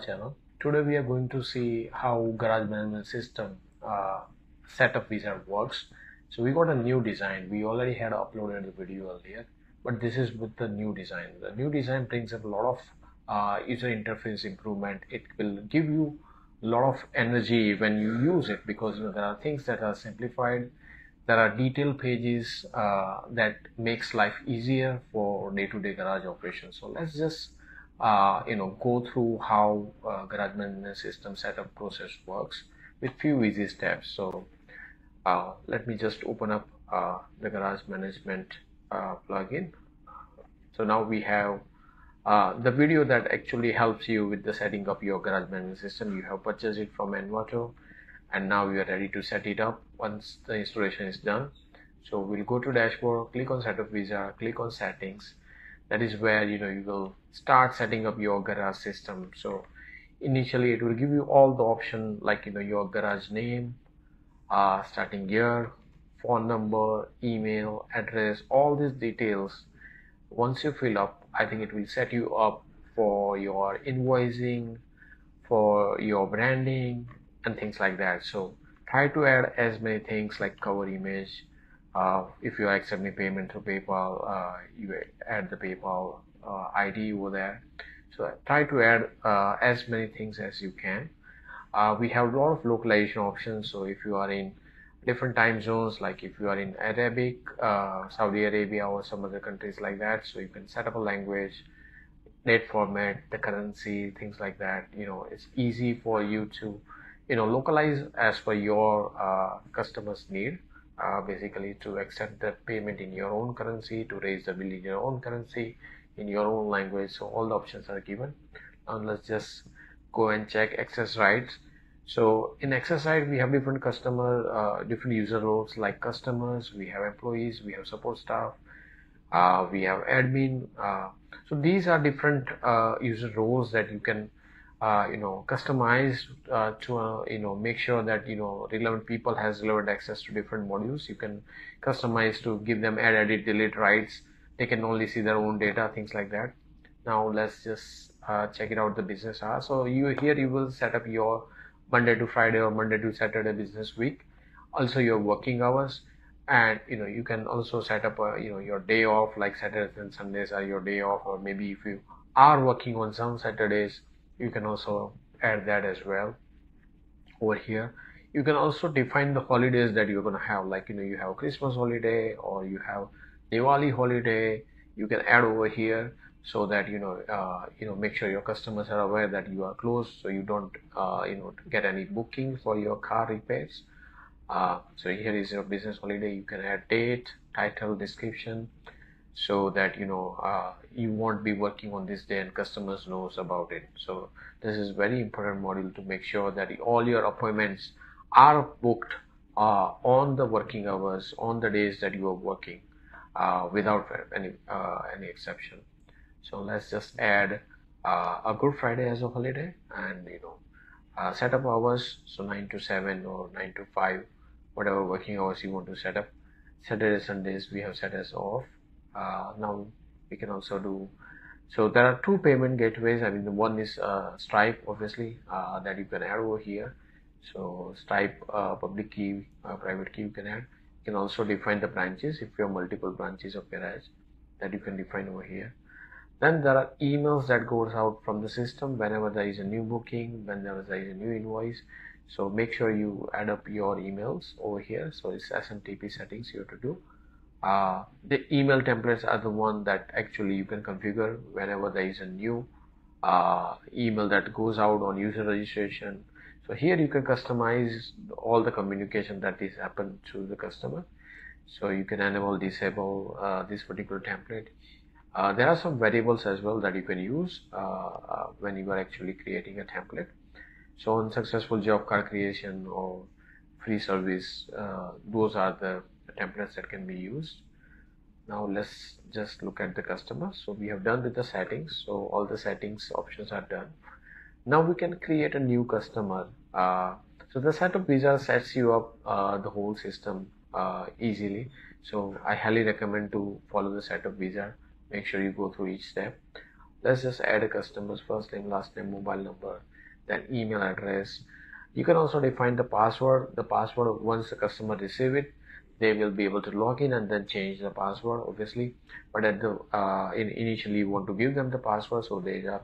channel. Today we are going to see how garage management system uh, setup wizard works. So we got a new design. We already had uploaded the video earlier, but this is with the new design. The new design brings up a lot of uh, user interface improvement. It will give you a lot of energy when you use it because you know, there are things that are simplified. There are detailed pages uh, that makes life easier for day-to-day garage operations. So let's just uh, you know go through how uh, garage management system setup process works with few easy steps. So uh, let me just open up uh, the garage management uh, plugin. So now we have uh, the video that actually helps you with the setting up your garage management system. You have purchased it from Envato and now you are ready to set it up once the installation is done. So we'll go to dashboard click on setup wizard click on settings that is where you know you will start setting up your garage system. So initially it will give you all the option like you know your garage name uh, starting year phone number email address all these details. Once you fill up i think it will set you up for your invoicing for your branding and things like that. So try to add as many things like cover image uh, if you are accepting payment through PayPal, uh, you add the PayPal uh, ID over there. So try to add uh, as many things as you can. Uh, we have a lot of localization options. So if you are in different time zones, like if you are in Arabic, uh, Saudi Arabia, or some other countries like that, so you can set up a language, date format, the currency, things like that. You know, it's easy for you to, you know, localize as per your customer's need uh, basically to accept the payment in your own currency, to raise the bill in your own currency, in your own language. So all the options are given. Now let's just go and check access rights. So in access right, we have different customer, uh, different user roles like customers, we have employees, we have support staff, uh, we have admin. Uh, so these are different uh, user roles that you can uh, you know customize uh, to uh, you know make sure that you know relevant people has relevant access to different modules. You can customize to give them add edit delete rights they can only see their own data things like that. Now let's just uh, check it out the business hours. So you here you will set up your monday to friday or monday to saturday business week. Also your working hours. And you know you can also set up a, you know your day off like saturdays and sundays are your day off. Or maybe if you are working on some saturdays you can also add that as well over here. You can also define the holidays that you're going to have. Like you know you have christmas holiday or you have diwali holiday. You can add over here so that you know uh, you know make sure your customers are aware that you are closed so you don't uh, you know get any booking for your car repairs. Uh, so here is your business holiday. You can add date title description so that you know uh, you won't be working on this day and customers knows about it. So this is very important module to make sure that all your appointments are booked uh, on the working hours on the days that you are working uh, without any uh, any exception. So let's just add uh, a good friday as a holiday and you know uh, set up hours. So 9 to 7 or 9 to 5 whatever working hours you want to set up. Saturday sundays we have set as off uh, now we can also do. So there are two payment gateways. I mean the one is uh, stripe obviously uh, that you can add over here. So stripe uh, public key uh, private key you can add. You can also define the branches if you have multiple branches of garage that you can define over here. Then there are emails that goes out from the system whenever there is a new booking whenever there is a new invoice. So make sure you add up your emails over here. So it's smtp settings you have to do uh, the email templates are the one that actually you can configure whenever there is a new uh, email that goes out on user registration. So here you can customize all the communication that is happened to the customer. So you can enable disable uh, this particular template. Uh, there are some variables as well that you can use uh, uh, when you are actually creating a template. So on successful job card creation or free service those are the templates that can be used. Now let's just look at the customer so we have done with the settings. So all the settings options are done. Now we can create a new customer. Uh, so the setup wizard sets you up uh, the whole system uh, easily. So I highly recommend to follow the setup wizard make sure you go through each step. Let's just add a customer's first name last name mobile number then email address. You can also define the password. The password once the customer receive it they will be able to log in and then change the password obviously. But at the uh, in, initially you want to give them the password so they are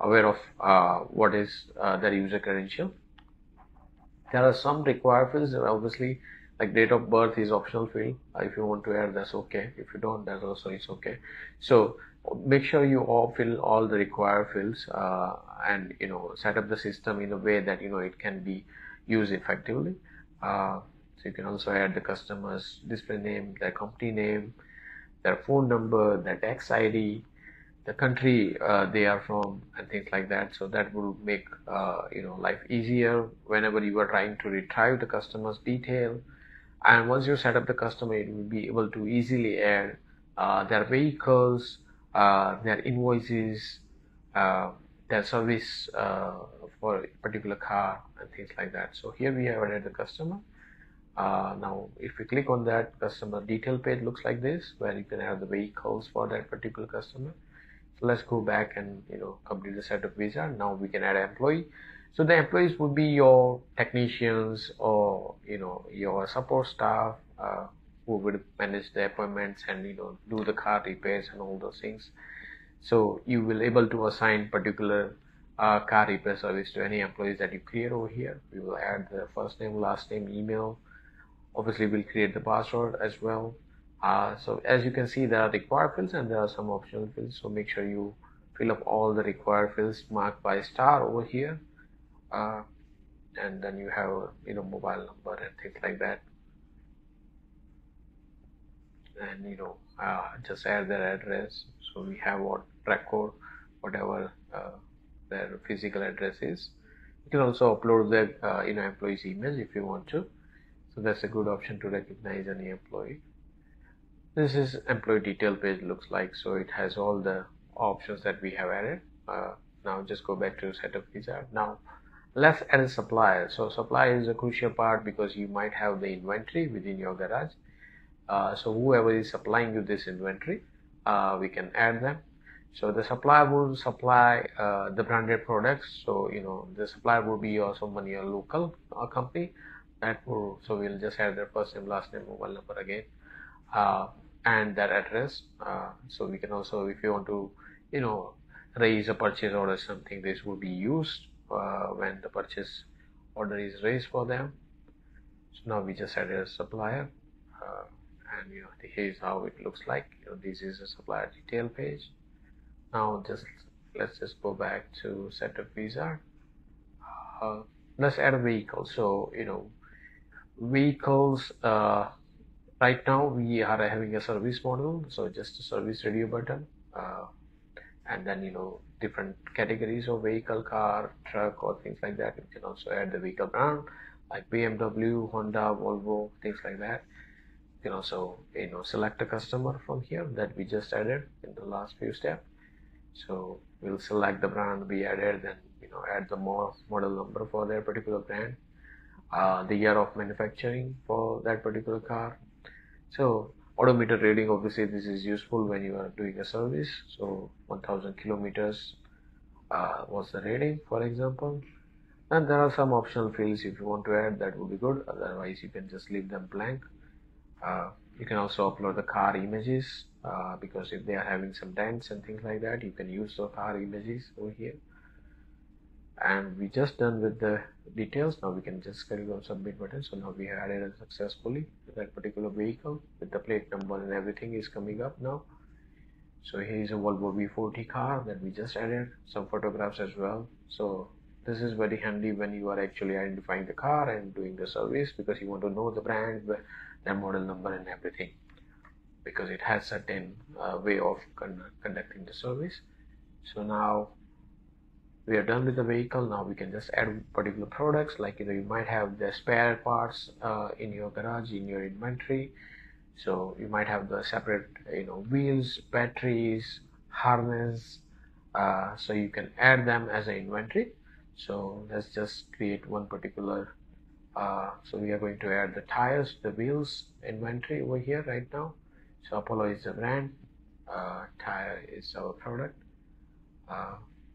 aware of uh, what is uh, their user credential. There are some required fields obviously like date of birth is optional field. Uh, if you want to add that's okay. If you don't that also is okay. So make sure you all fill all the required fields uh, and you know set up the system in a way that you know it can be used effectively. Uh, so you can also add the customer's display name their company name their phone number their tax id the country uh, they are from and things like that. So that will make uh, you know life easier whenever you are trying to retrieve the customer's detail. And once you set up the customer it will be able to easily add uh, their vehicles uh, their invoices uh, their service uh, for a particular car and things like that. So here we have added the customer now if we click on that customer detail page looks like this where you can add the vehicles for that particular customer. So let's go back and you know complete the setup wizard. Now we can add employee. So the employees would be your technicians or you know your support staff uh, who would manage the appointments and you know do the car repairs and all those things. So you will able to assign particular uh, car repair service to any employees that you create over here. We will add the first name last name email obviously we'll create the password as well. Uh, so as you can see there are required fields and there are some optional fields. So make sure you fill up all the required fields marked by star over here. Uh, and then you have you know mobile number and things like that. And you know uh, just add their address. So we have what record whatever uh, their physical address is. You can also upload the uh, you know employee's image if you want to so that's a good option to recognize any employee. This is employee detail page looks like so it has all the options that we have added. Uh, now just go back to setup wizard. now let's add a supplier. So supplier is a crucial part because you might have the inventory within your garage. Uh, so whoever is supplying you this inventory uh, we can add them. So the supplier will supply uh, the branded products. So you know the supplier will be your someone your local uh, company so we'll just add their first name last name mobile number again uh, and their address. Uh, so we can also if you want to you know raise a purchase order something this will be used uh, when the purchase order is raised for them. So now we just added a supplier uh, and you know here's how it looks like. You know this is a supplier detail page. Now just let's just go back to setup wizard. Uh, let's add a vehicle. So you know vehicles uh, right now we are having a service model so just a service radio button uh, and then you know different categories of vehicle car truck or things like that. You can also add the vehicle brand like bmw honda volvo things like that. You can also you know select a customer from here that we just added in the last few steps. So we'll select the brand we added then you know add the model number for their particular brand uh, the year of manufacturing for that particular car. So odometer reading obviously this is useful when you are doing a service. So 1000 kilometers uh, was the reading for example. And there are some optional fields if you want to add that would be good. Otherwise you can just leave them blank. Uh, you can also upload the car images uh, because if they are having some dents and things like that you can use the car images over here and we just done with the details. Now we can just click on submit button. So now we have added successfully that particular vehicle with the plate number and everything is coming up now. So here is a Volvo V40 car that we just added some photographs as well. So this is very handy when you are actually identifying the car and doing the service because you want to know the brand the model number and everything because it has certain uh, way of con conducting the service. So now we are done with the vehicle now we can just add particular products like you know you might have the spare parts uh, in your garage in your inventory. So you might have the separate you know wheels batteries harness uh, so you can add them as an inventory. So let's just create one particular uh, so we are going to add the tires the wheels inventory over here right now. So Apollo is the brand uh, tire is our product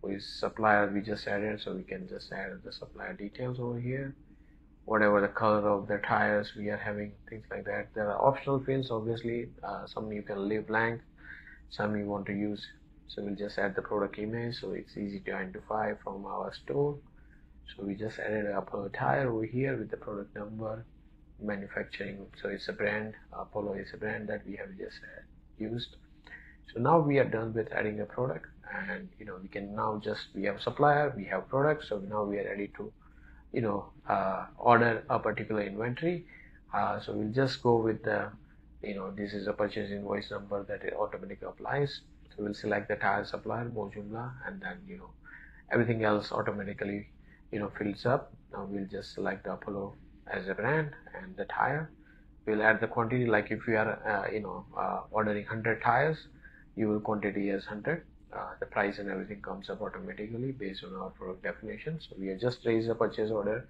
with supplier we just added so we can just add the supplier details over here. Whatever the color of the tires we are having things like that. There are optional fields obviously. Uh, some you can leave blank some you want to use. So we'll just add the product image so it's easy to identify from our store. So we just added a Apollo tire over here with the product number manufacturing. So it's a brand Apollo is a brand that we have just uh, used so now we are done with adding a product and you know we can now just we have supplier we have product so now we are ready to you know uh, order a particular inventory. Uh, so we'll just go with the you know this is a purchase invoice number that it automatically applies. So we'll select the tire supplier Mojoomla and then you know everything else automatically you know fills up. Now we'll just select the Apollo as a brand and the tire. We'll add the quantity like if we are uh, you know uh, ordering 100 tires you will quantity as 100 uh, the price and everything comes up automatically based on our product definition. So we have just raised a purchase order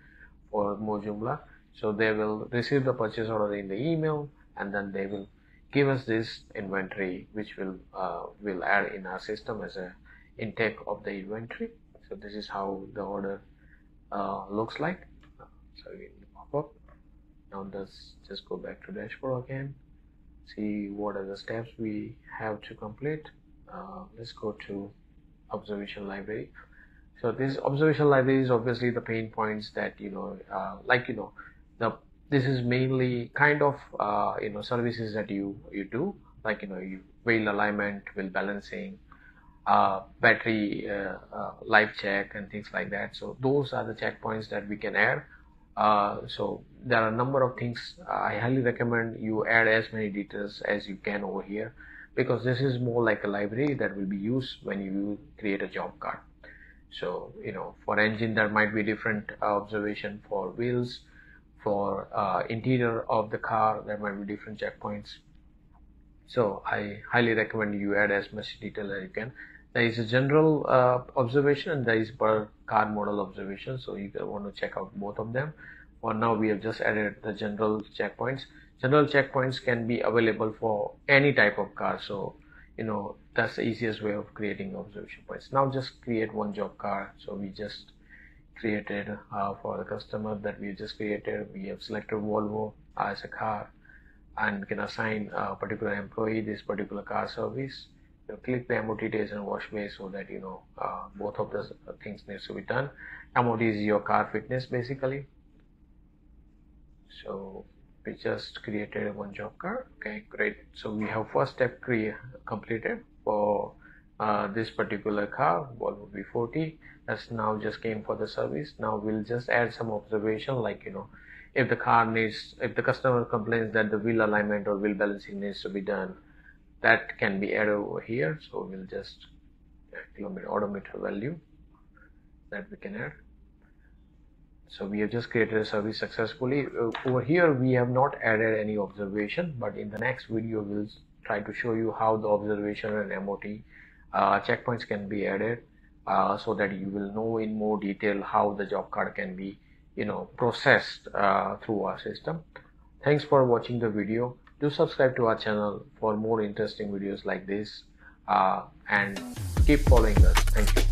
for Mojoomla so they will receive the purchase order in the email and then they will give us this inventory which will uh, will add in our system as a intake of the inventory. So this is how the order uh, looks like. So we pop up. Now let's just go back to dashboard again see what are the steps we have to complete. Uh, let's go to observation library. So this observation library is obviously the pain points that you know uh, like you know the this is mainly kind of uh, you know services that you you do. Like you know you wheel alignment wheel balancing uh, battery uh, uh, life check and things like that. So those are the checkpoints that we can add uh, so there are a number of things i highly recommend you add as many details as you can over here because this is more like a library that will be used when you create a job card. So you know for engine there might be different observation for wheels for uh, interior of the car there might be different checkpoints. So i highly recommend you add as much detail as you can there is a general uh, observation and there is per car model observation so you want to check out both of them. For now we have just added the general checkpoints. General checkpoints can be available for any type of car so you know that's the easiest way of creating observation points. Now just create one job car. So we just created uh, for the customer that we just created we have selected Volvo as a car and can assign a particular employee this particular car service click the MOT days and wash bay so that you know uh, both of the things needs to be done. MOT is your car fitness basically. So we just created one job card okay great. So we have first step create completed for uh, this particular car Volvo V40 that's now just came for the service. Now we'll just add some observation like you know if the car needs if the customer complains that the wheel alignment or wheel balancing needs to be done that can be added over here. So we'll just add kilometer odometer value that we can add. So we have just created a service successfully. Uh, over here we have not added any observation but in the next video we'll try to show you how the observation and MOT uh, checkpoints can be added uh, so that you will know in more detail how the job card can be you know processed uh, through our system. Thanks for watching the video do subscribe to our channel for more interesting videos like this uh, and keep following us. Thank you